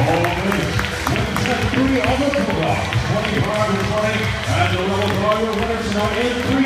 Three other 25 and 20, and the Little Royal winners now in three.